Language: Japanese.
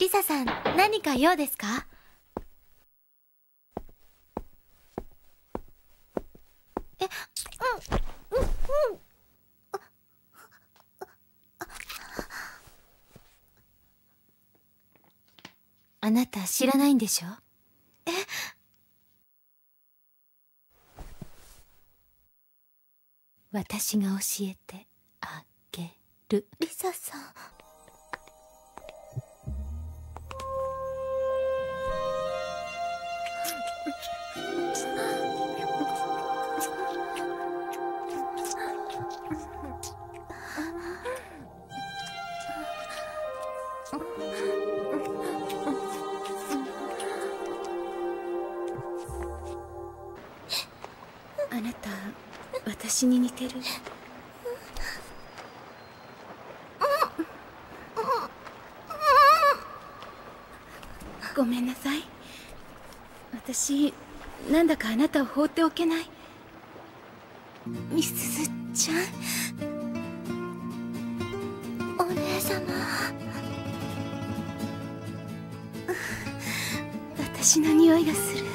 リサさん何か用ですか？えうんうんうん。あなた知らないんでしょ？え？私が教えてあげる。リサさん。あなた私に似てる？ごめんなさい。私なんだかあなたを放っておけない。みすずちゃん？お姉様。私の匂いがする。